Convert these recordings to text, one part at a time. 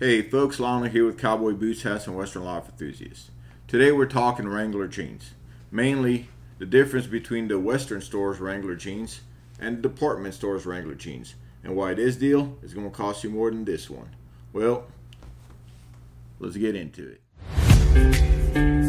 Hey folks, Lonnie here with Cowboy Boots, Hats, and Western Life Enthusiasts. Today we're talking Wrangler jeans. Mainly the difference between the Western store's Wrangler jeans and the department store's Wrangler jeans. And why this deal is going to cost you more than this one. Well, let's get into it.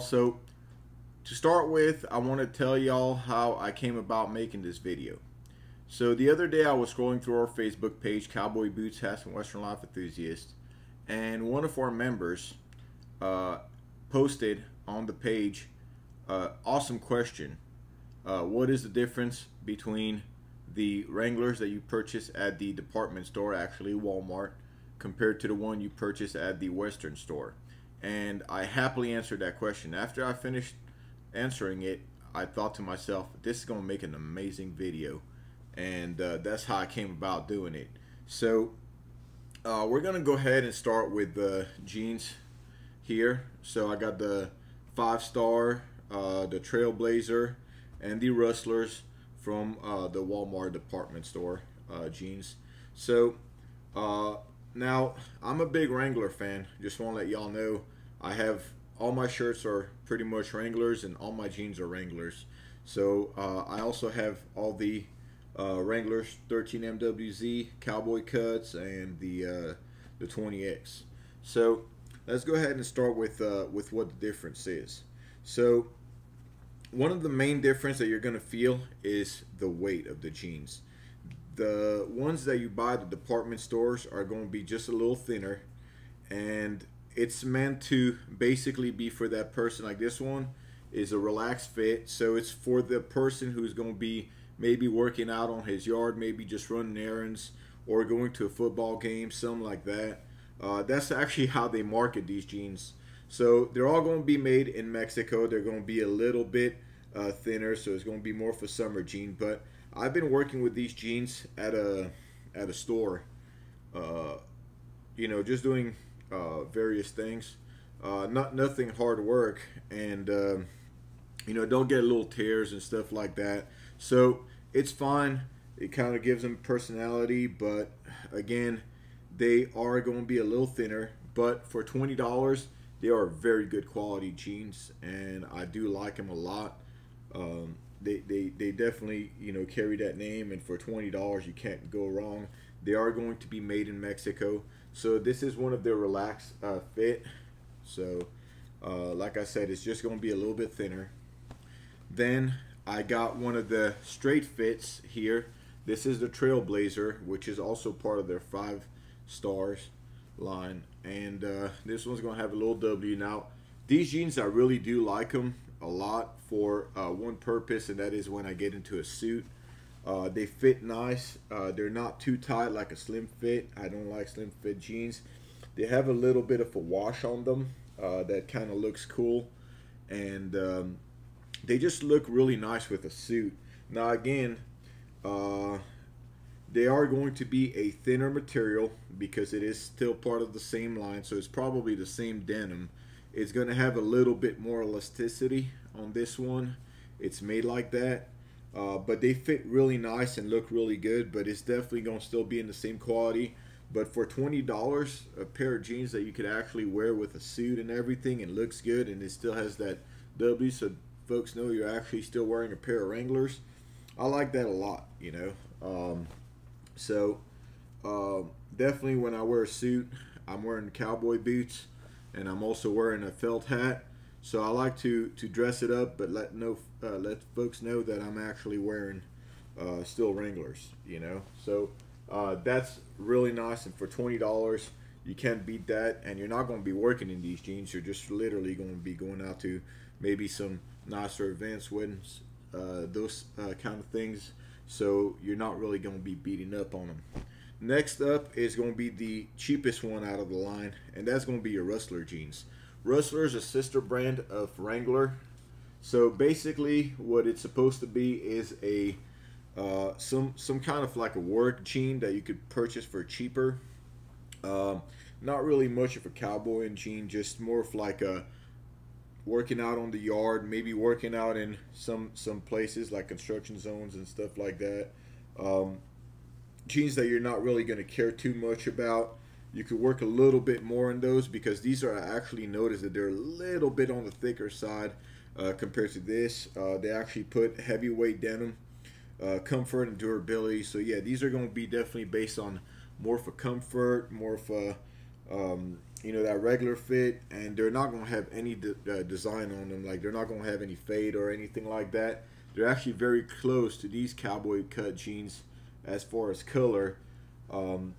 So to start with, I want to tell y'all how I came about making this video. So the other day I was scrolling through our Facebook page, Cowboy Boots, Hats, and Western Life Enthusiasts, and one of our members uh, posted on the page, uh, awesome question. Uh, what is the difference between the Wranglers that you purchase at the department store, actually Walmart, compared to the one you purchase at the Western store? And I happily answered that question. After I finished answering it, I thought to myself, this is going to make an amazing video. And uh, that's how I came about doing it. So uh, we're going to go ahead and start with the jeans here. So I got the five star, uh, the Trailblazer, and the Rustlers from uh, the Walmart department store uh, jeans. So now I'm a big Wrangler fan. Just want to let y'all know I have all my shirts are pretty much Wranglers and all my jeans are Wranglers. So uh, I also have all the uh, Wranglers 13 MWZ cowboy cuts and the uh, the 20X. So let's go ahead and start with uh, with what the difference is. So one of the main difference that you're going to feel is the weight of the jeans. The ones that you buy at the department stores are going to be just a little thinner. And it's meant to basically be for that person like this one is a relaxed fit so it's for the person who's going to be maybe working out on his yard maybe just running errands or going to a football game something like that. Uh, that's actually how they market these jeans. So they're all going to be made in mexico. They're going to be a little bit uh, thinner so it's going to be more for summer jean but i've been working with these jeans at a at a store uh, you know just doing uh, various things. Uh, not nothing hard work, and uh, you know don't get little tears and stuff like that. So it's fine. It kind of gives them personality, but again, they are going to be a little thinner. But for twenty dollars, they are very good quality jeans, and I do like them a lot. Um, they, they, they definitely you know carry that name, and for twenty dollars, you can't go wrong. They are going to be made in Mexico. So this is one of their relaxed uh, fit. So uh, like I said, it's just going to be a little bit thinner. Then I got one of the straight fits here. This is the Trailblazer, which is also part of their five stars line. And uh, this one's going to have a little W. Now, these jeans, I really do like them a lot for uh, one purpose, and that is when I get into a suit. Uh, they fit nice. Uh, they're not too tight like a slim fit. I don't like slim fit jeans. They have a little bit of a wash on them uh, that kind of looks cool, and um, they just look really nice with a suit. Now again, uh, they are going to be a thinner material because it is still part of the same line, so it's probably the same denim. It's going to have a little bit more elasticity on this one. It's made like that. Uh, but they fit really nice and look really good. But it's definitely going to still be in the same quality. But for twenty dollars, a pair of jeans that you could actually wear with a suit and everything, and looks good, and it still has that W, so folks know you're actually still wearing a pair of Wranglers. I like that a lot, you know. Um, so uh, definitely, when I wear a suit, I'm wearing cowboy boots, and I'm also wearing a felt hat. So I like to to dress it up, but let know uh, let folks know that I'm actually wearing uh, still Wranglers. You know, so uh, that's really nice. And for twenty dollars, you can't beat that. And you're not going to be working in these jeans. You're just literally going to be going out to maybe some nicer events, weddings, uh, those uh, kind of things. So you're not really going to be beating up on them. Next up is going to be the cheapest one out of the line, and that's going to be your Rustler jeans. Rustler is a sister brand of Wrangler. So basically, what it's supposed to be is a uh, some some kind of like a work jean that you could purchase for cheaper. Um, not really much of a cowboy jean, just more of like a working out on the yard, maybe working out in some some places like construction zones and stuff like that. Um, jeans that you're not really going to care too much about. You could work a little bit more in those because these are I actually noticed that they're a little bit on the thicker side uh, compared to this. Uh, they actually put heavyweight denim, uh, comfort and durability. So yeah, these are going to be definitely based on more for comfort, more for um, you know that regular fit, and they're not going to have any de uh, design on them. Like they're not going to have any fade or anything like that. They're actually very close to these cowboy cut jeans as far as color. Um,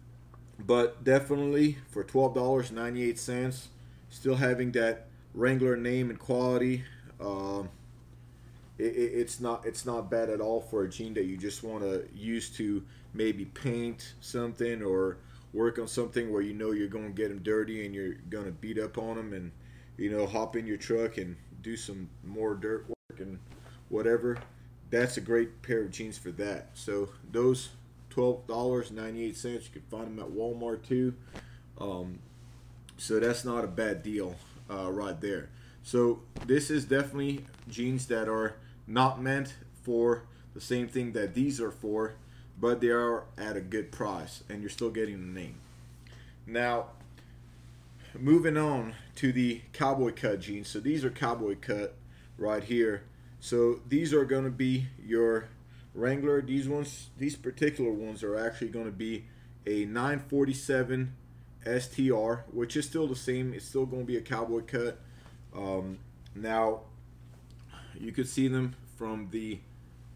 but definitely for $12.98, still having that Wrangler name and quality, um, it, it, it's not it's not bad at all for a jean that you just want to use to maybe paint something or work on something where you know you're going to get them dirty and you're going to beat up on them and you know hop in your truck and do some more dirt work and whatever that's a great pair of jeans for that so those $12.98 you can find them at walmart too um, so that's not a bad deal uh, right there so this is definitely jeans that are not meant for the same thing that these are for but they are at a good price and you're still getting the name. Now, moving on to the cowboy cut jeans. So these are cowboy cut right here. So these are going to be your Wrangler. These ones, these particular ones are actually going to be a 947 STR, which is still the same. It's still going to be a cowboy cut. Um, now, you could see them from the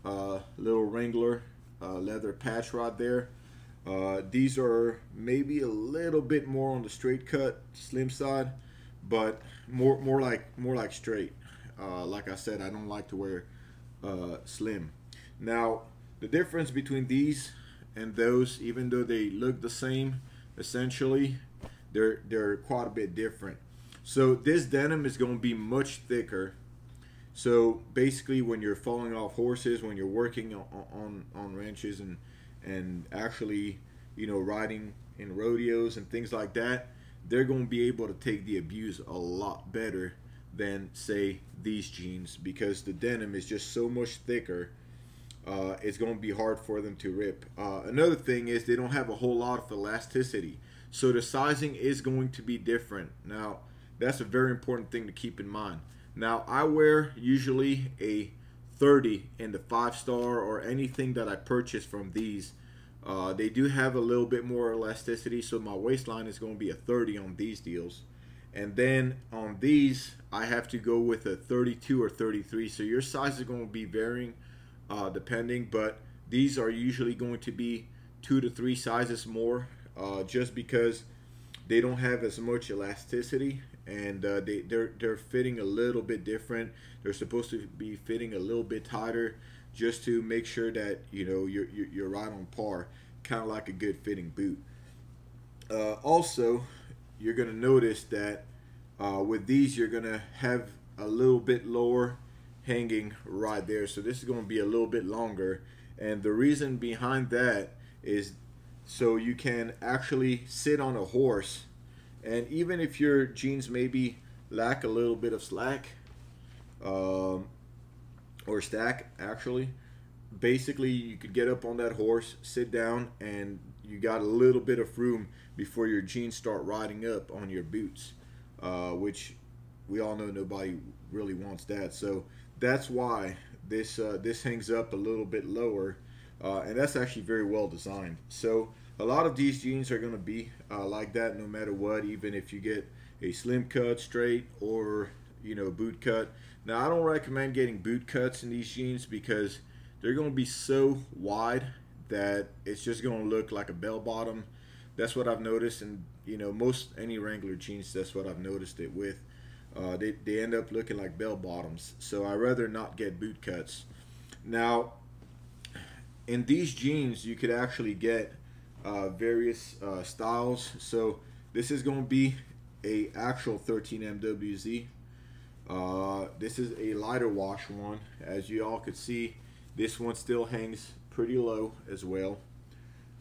uh, little Wrangler uh, leather patch rod there. Uh, these are maybe a little bit more on the straight cut, slim side, but more more like more like straight. Uh, like I said, I don't like to wear uh, slim. Now, the difference between these and those, even though they look the same, essentially, they're they're quite a bit different. So this denim is going to be much thicker so basically, when you're falling off horses, when you're working on on, on ranches and and actually, you know, riding in rodeos and things like that, they're going to be able to take the abuse a lot better than say these jeans because the denim is just so much thicker. Uh, it's going to be hard for them to rip. Uh, another thing is they don't have a whole lot of elasticity, so the sizing is going to be different. Now, that's a very important thing to keep in mind. Now I wear usually a 30 in the five star or anything that I purchase from these. Uh, they do have a little bit more elasticity, so my waistline is going to be a 30 on these deals. And then on these, I have to go with a 32 or 33. So your size is going to be varying uh, depending, but these are usually going to be two to three sizes more uh, just because they don't have as much elasticity and uh, they they're they're fitting a little bit different. They're supposed to be fitting a little bit tighter, just to make sure that you know you're you're, right on par, kind of like a good fitting boot. Uh, also, you're gonna notice that uh, with these you're gonna have a little bit lower hanging right there. So this is gonna be a little bit longer, and the reason behind that is so you can actually sit on a horse. And even if your jeans maybe lack a little bit of slack um, or stack, actually, basically you could get up on that horse, sit down, and you got a little bit of room before your jeans start riding up on your boots, uh, which we all know nobody really wants that. So that's why this uh, this hangs up a little bit lower, uh, and that's actually very well designed. So a lot of these jeans are going to be uh, like that no matter what even if you get a slim cut straight or you know boot cut now I don't recommend getting boot cuts in these jeans because they're going to be so wide that it's just going to look like a bell bottom that's what I've noticed and you know most any Wrangler jeans that's what I've noticed it with uh, they, they end up looking like bell bottoms so I rather not get boot cuts now in these jeans you could actually get uh, various uh, styles. So this is going to be a actual 13 MWZ. Uh, this is a lighter wash one. As you all could see, this one still hangs pretty low as well.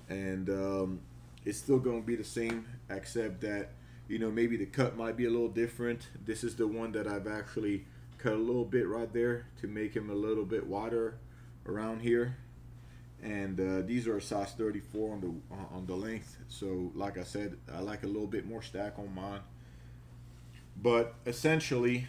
And um, it's still going to be the same, except that, you know, maybe the cut might be a little different. This is the one that I've actually cut a little bit right there to make him a little bit wider around here. And uh, these are size 34 on the uh, on the length. So like I said I like a little bit more stack on mine. But essentially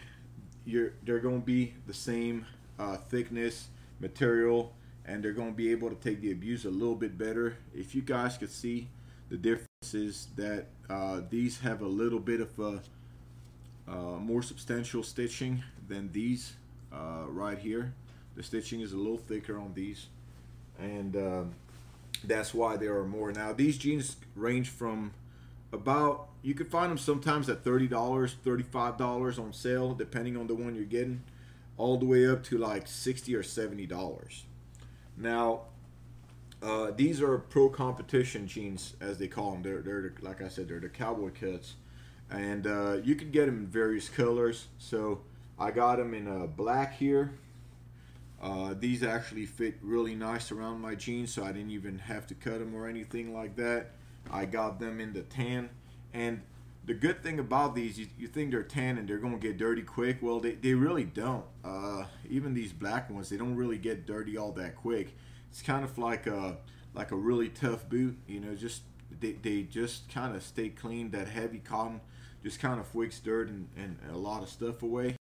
you're they're going to be the same uh, thickness material and they're going to be able to take the abuse a little bit better. If you guys could see the difference is that uh, these have a little bit of a uh, more substantial stitching than these uh, right here the stitching is a little thicker on these and uh, that's why there are more. Now these jeans range from about you can find them sometimes at thirty dollars, thirty-five dollars on sale, depending on the one you're getting, all the way up to like sixty or seventy dollars. Now, uh, these are pro competition jeans, as they call them. They're, they're like I said, they're the cowboy cuts, and uh, you can get them in various colors. So I got them in a black here. Uh, these actually fit really nice around my jeans, so I didn't even have to cut them or anything like that. I got them in the tan. And the good thing about these, you, you think they're tan and they're going to get dirty quick. Well, they, they really don't. Uh, even these black ones, they don't really get dirty all that quick. It's kind of like a, like a really tough boot, you know, just they, they just kind of stay clean. That heavy cotton just kind of wicks dirt and, and a lot of stuff away.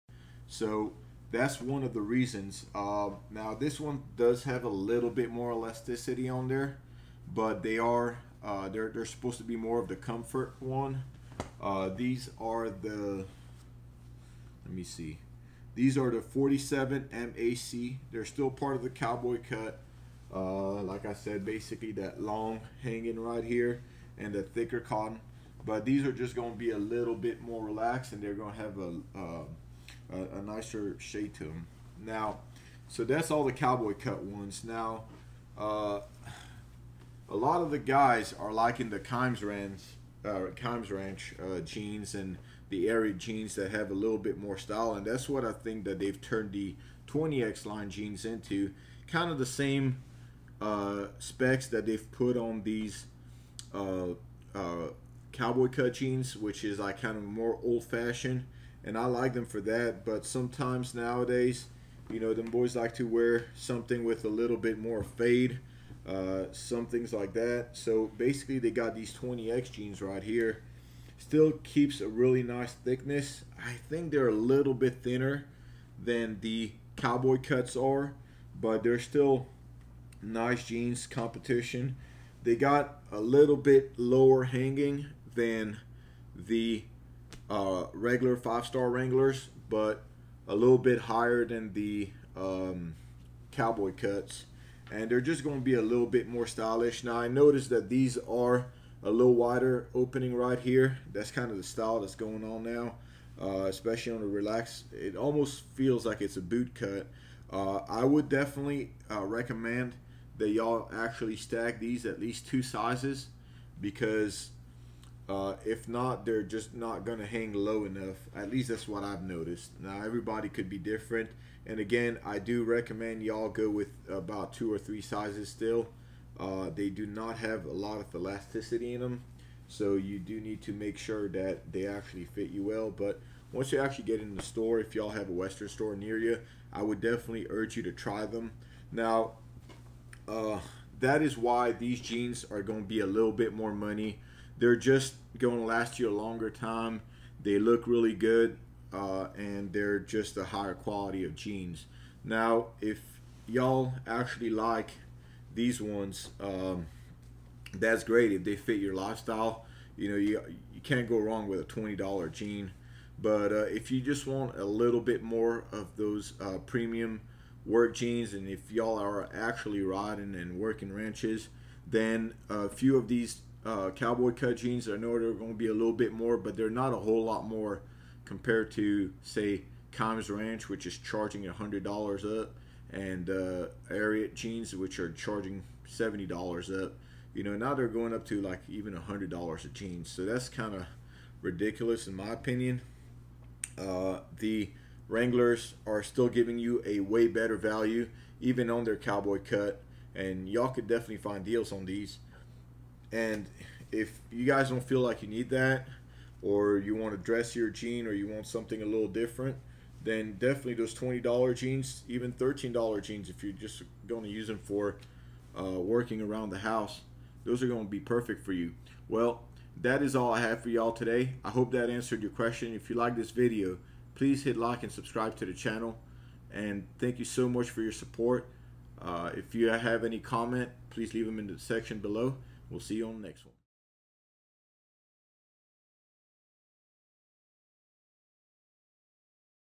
So that's one of the reasons. Uh, now this one does have a little bit more elasticity on there, but they are uh, they're they're supposed to be more of the comfort one. Uh, these are the let me see. These are the 47 MAC. They're still part of the cowboy cut. Uh, like I said, basically that long hanging right here and the thicker cotton. But these are just going to be a little bit more relaxed and they're going to have a a, a nicer shade to them. Now, so that's all the cowboy cut ones. Now, uh, a lot of the guys are liking the Kimes Ranch, uh, Kimes Ranch uh, jeans and the Ariat jeans that have a little bit more style, and that's what I think that they've turned the 20X line jeans into. Kind of the same uh, specs that they've put on these uh, uh, cowboy cut jeans, which is like kind of more old-fashioned and I like them for that. But sometimes nowadays, you know, them boys like to wear something with a little bit more fade, uh, some things like that. So basically, they got these 20X jeans right here. Still keeps a really nice thickness. I think they're a little bit thinner than the cowboy cuts are, but they're still nice jeans competition. They got a little bit lower hanging than the uh, regular five star Wranglers, but a little bit higher than the um, cowboy cuts. And they're just going to be a little bit more stylish. Now, I noticed that these are a little wider opening right here. That's kind of the style that's going on now, uh, especially on the relaxed. It almost feels like it's a boot cut. Uh, I would definitely uh, recommend that y'all actually stack these at least two sizes because uh, if not, they're just not going to hang low enough. At least that's what I've noticed. Now, everybody could be different. And again, I do recommend y'all go with about two or three sizes still. Uh, they do not have a lot of elasticity in them. So you do need to make sure that they actually fit you well. But once you actually get in the store, if y'all have a Western store near you, I would definitely urge you to try them. Now, uh, that is why these jeans are going to be a little bit more money they're just going to last you a longer time. They look really good, uh, and they're just a higher quality of jeans. Now, if y'all actually like these ones, um, that's great. If they fit your lifestyle, you know you you can't go wrong with a twenty dollar jean. But uh, if you just want a little bit more of those uh, premium work jeans, and if y'all are actually riding and working ranches, then a few of these uh, cowboy cut jeans. I know they're going to be a little bit more, but they're not a whole lot more compared to say Kimes Ranch, which is charging hundred dollars up, and uh, Ariat jeans, which are charging seventy dollars up. You know, now they're going up to like even hundred dollars a jeans. So that's kind of ridiculous in my opinion. Uh, the Wranglers are still giving you a way better value, even on their cowboy cut. and y'all could definitely find deals on these. And if you guys don't feel like you need that, or you want to dress your jean, or you want something a little different, then definitely those $20 jeans, even $13 jeans, if you're just going to use them for uh, working around the house, those are going to be perfect for you. Well, that is all I have for y'all today. I hope that answered your question. If you like this video, please hit like and subscribe to the channel. And thank you so much for your support. Uh, if you have any comment, please leave them in the section below. We'll see you on the next one.